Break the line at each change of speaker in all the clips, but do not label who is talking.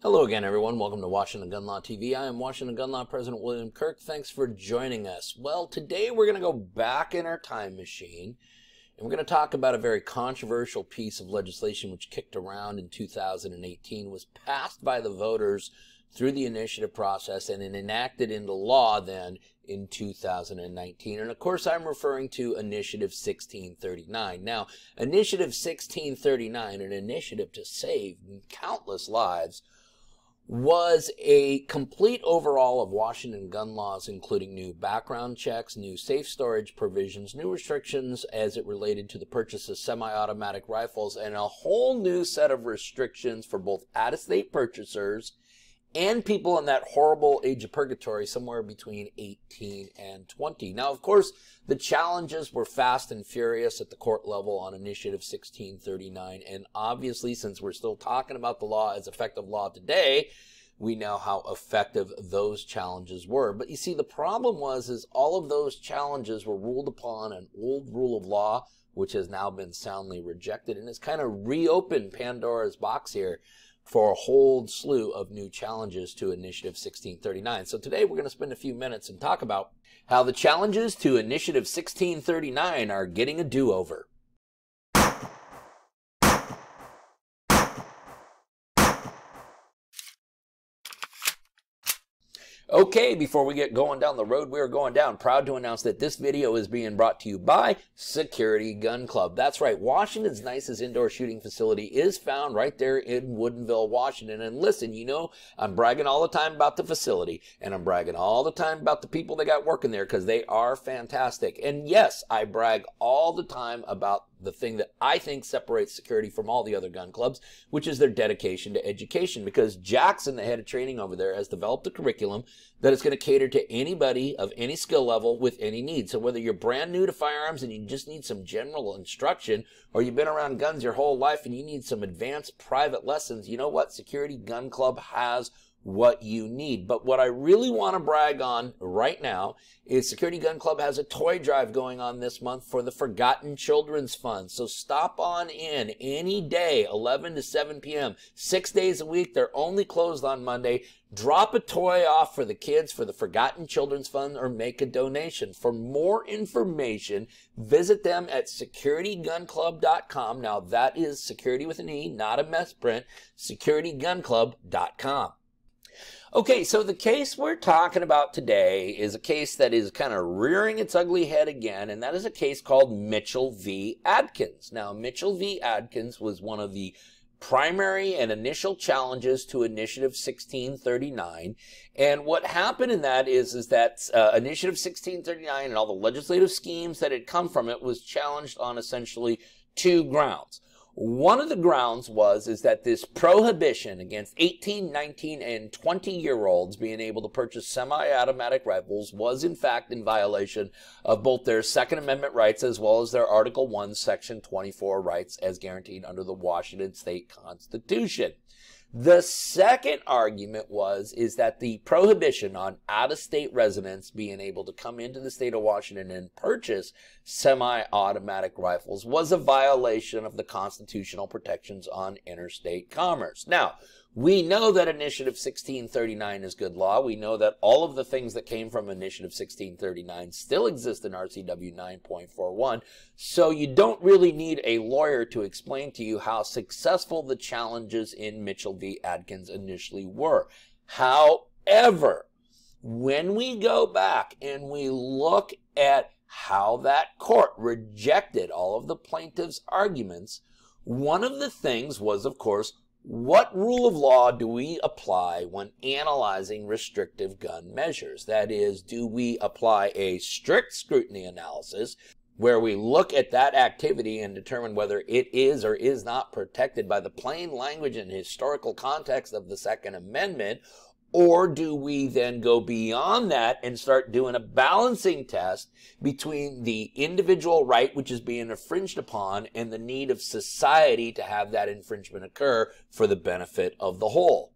Hello again, everyone. Welcome to Washington Gun Law TV. I am Washington Gun Law President William Kirk. Thanks for joining us. Well, today we're going to go back in our time machine and we're going to talk about a very controversial piece of legislation which kicked around in 2018, was passed by the voters through the initiative process and then enacted into law then in 2019. And of course, I'm referring to Initiative 1639. Now, Initiative 1639, an initiative to save countless lives, was a complete overhaul of Washington gun laws, including new background checks, new safe storage provisions, new restrictions as it related to the purchase of semi-automatic rifles, and a whole new set of restrictions for both out-of-state purchasers and people in that horrible age of purgatory somewhere between 18 and 20. Now, of course, the challenges were fast and furious at the court level on Initiative 1639. And obviously, since we're still talking about the law as effective law today, we know how effective those challenges were. But you see, the problem was, is all of those challenges were ruled upon an old rule of law, which has now been soundly rejected and has kind of reopened Pandora's box here for a whole slew of new challenges to Initiative 1639. So today we're going to spend a few minutes and talk about how the challenges to Initiative 1639 are getting a do-over. Okay, before we get going down the road we are going down, proud to announce that this video is being brought to you by Securite Gun Club. That's right, Washington's nicest indoor shooting facility is found right there in Woodinville, Washington. And listen, you know, I'm bragging all the time about the facility, and I'm bragging all the time about the people they got working there because they are fantastic. And yes, I brag all the time about the thing that I think separates Securite from all the other gun clubs, which is their dedication to education. Because Jackson, the head of training over there, has developed a curriculum that is going to cater to anybody of any skill level with any need. So whether you're brand new to firearms and you just need some general instruction, or you've been around guns your whole life and you need some advanced private lessons, you know what? Securite Gun Club has what you need. But what I really want to brag on right now is Securite Gun Club has a toy drive going on this month for the Forgotten Children's Fund. So stop on in any day, 11 to 7 p.m., six days a week. They're only closed on Monday. Drop a toy off for the kids for the Forgotten Children's Fund or make a donation. For more information, visit them at securitegunclub.com. Now that is securite with an E, not a mess print, securitegunclub.com. Okay, so the case we're talking about today is a case that is kind of rearing its ugly head again, and that is a case called Mitchell v. Atkins. Now, Mitchell v. Atkins was one of the primary and initial challenges to Initiative 1639. And what happened in that is, is that uh, Initiative 1639 and all the legislative schemes that had come from it was challenged on essentially two grounds. One of the grounds was is that this prohibition against 18, 19, and 20 year olds being able to purchase semi-automatic rifles was in fact in violation of both their Second Amendment rights as well as their Article 1, Section 24 rights as guaranteed under the Washington State Constitution. The second argument was is that the prohibition on out-of-state residents being able to come into the state of Washington and purchase semi-automatic rifles was a violation of the constitutional protections on interstate commerce. Now, we know that Initiative 1639 is good law. We know that all of the things that came from Initiative 1639 still exist in RCW 9.41. So you don't really need a lawyer to explain to you how successful the challenges in Mitchell v. Atkins initially were. However, when we go back and we look at how that court rejected all of the plaintiff's arguments, one of the things was, of course, what rule of law do we apply when analyzing restrictive gun measures? That is, do we apply a strict scrutiny analysis where we look at that activity and determine whether it is or is not protected by the plain language and historical context of the Second Amendment? Or do we then go beyond that and start doing a balancing test between the individual right which is being infringed upon and the need of society to have that infringement occur for the benefit of the whole?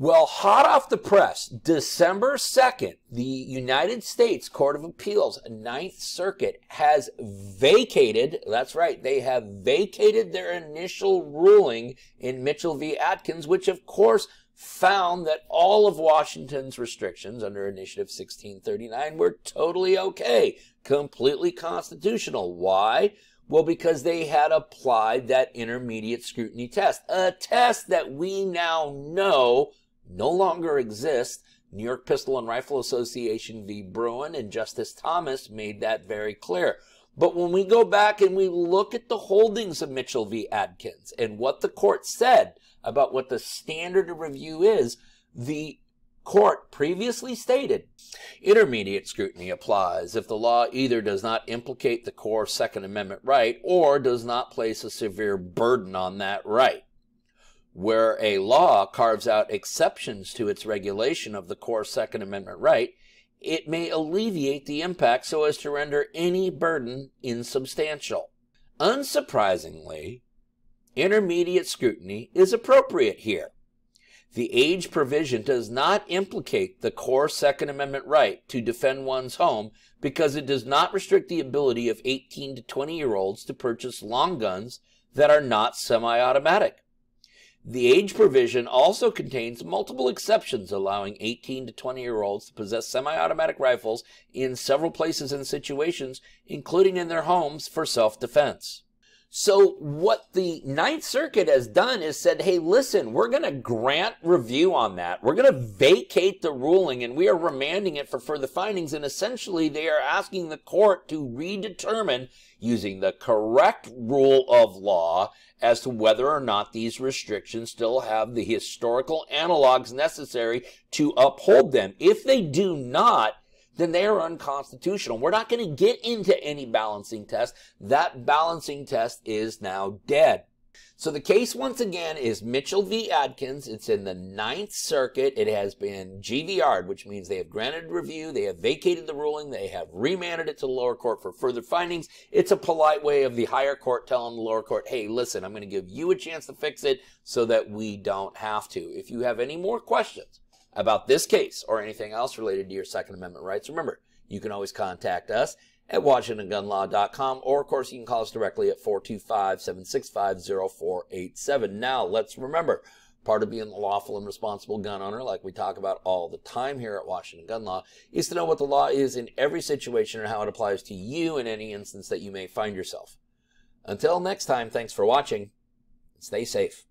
Well, hot off the press, December 2nd, the United States Court of Appeals, Ninth Circuit, has vacated, that's right, they have vacated their initial ruling in Mitchell v. Atkins, which of course found that all of Washington's restrictions under Initiative 1639 were totally okay, completely constitutional. Why? Well, because they had applied that intermediate scrutiny test, a test that we now know no longer exists. New York Pistol and Rifle Association v. Bruen and Justice Thomas made that very clear. But when we go back and we look at the holdings of Mitchell v. Atkins and what the court said about what the standard of review is, the court previously stated intermediate scrutiny applies if the law either does not implicate the core Second Amendment right or does not place a severe burden on that right. Where a law carves out exceptions to its regulation of the core Second Amendment right, it may alleviate the impact so as to render any burden insubstantial. Unsurprisingly, intermediate scrutiny is appropriate here. The age provision does not implicate the core Second Amendment right to defend one's home because it does not restrict the ability of 18 to 20 year olds to purchase long guns that are not semi automatic. The age provision also contains multiple exceptions allowing 18 to 20 year olds to possess semi automatic rifles in several places and situations, including in their homes for self defense. So what the Ninth Circuit has done is said, hey, listen, we're going to grant review on that. We're going to vacate the ruling and we are remanding it for further findings. And essentially they are asking the court to redetermine using the correct rule of law as to whether or not these restrictions still have the historical analogs necessary to uphold them. If they do not, then they are unconstitutional. We're not going to get into any balancing test. That balancing test is now dead. So the case once again is Mitchell v. Atkins. It's in the Ninth Circuit. It has been GVR'd, which means they have granted review, they have vacated the ruling, they have remanded it to the lower court for further findings. It's a polite way of the higher court telling the lower court, hey, listen, I'm going to give you a chance to fix it so that we don't have to. If you have any more questions, about this case or anything else related to your Second Amendment rights, remember, you can always contact us at WashingtonGunLaw.com, or of course, you can call us directly at 425 765 0487. Now, let's remember, part of being a lawful and responsible gun owner, like we talk about all the time here at Washington Gun Law, is to know what the law is in every situation and how it applies to you in any instance that you may find yourself. Until next time, thanks for watching. Stay safe.